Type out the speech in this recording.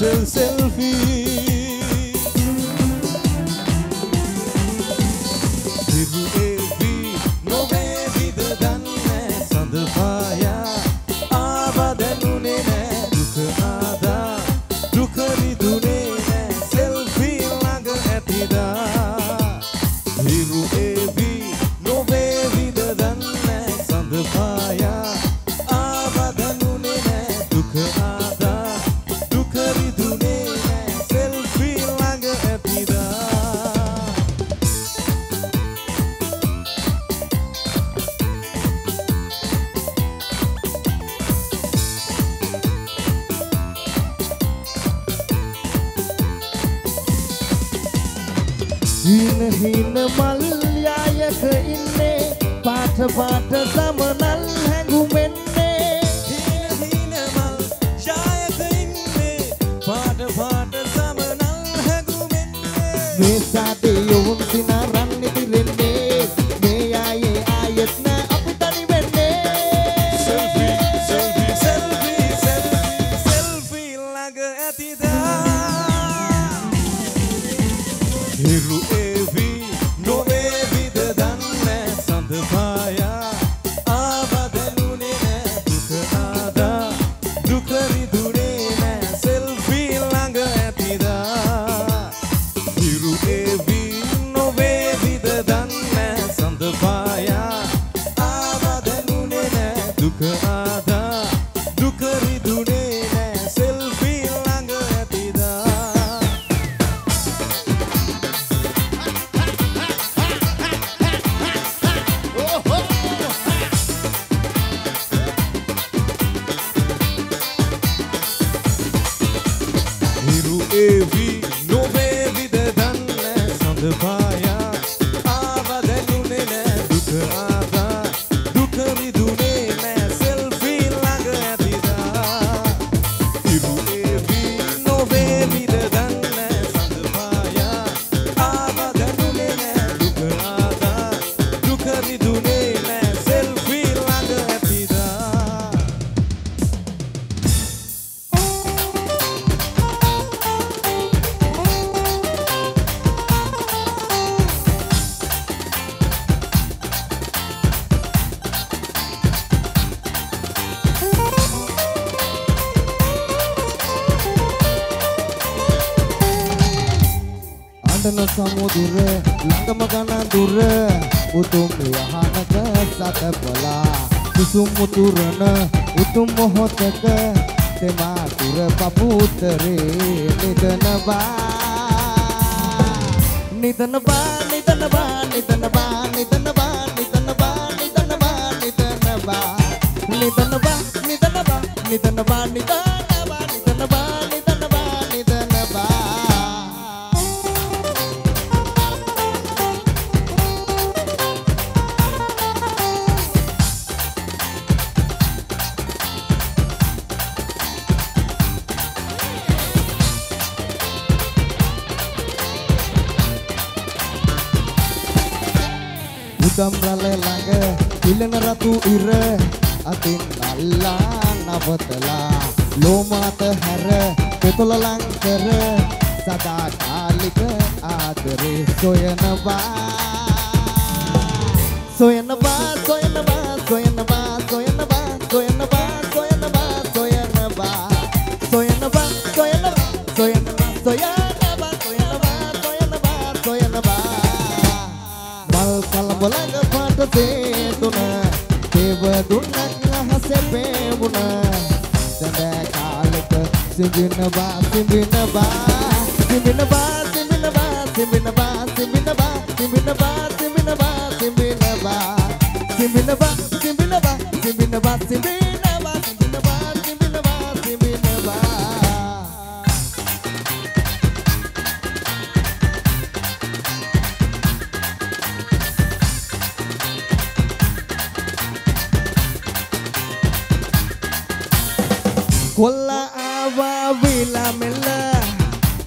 selfie හීන හීන මල් යායක ඉන්නේ. පාට පාට සමනල් හැඟුමෙන්නේ. හීන හීන මල් ඡායක ඉන්නේ. පාට පාට සමනල් හැඟුමෙන්නේ. මේ සාදේ යොවුන් සිනාරන් the bar. අඬන සමුදුර ළඟම ගන දුර උතුම් යහනක සතපලා කුසුම් මුතුරන උතුම් මොහොතක තෙමා තුර පපුතරේ නිදනවා නිදනවා. නිදනවා නිදනවා. උදම් රළ ළඟ පිලන රතු ඉර. අතින් නල්ලා නවතලා ලෝමාත හැර පෙතොල ලං කර. සදා කාලික ආදරේ සොයනවා සොයනවා. සොයනවා සොයනවා සොයනවා සොයනවා සොයනවා. දුනා දේව දුන්නක් රහසේ පේමුණා. සැබෑ කාලෙක සිඹින බා සිඹින බා සිඹින බා සිඹින බා සිඹින බා සිඹින බා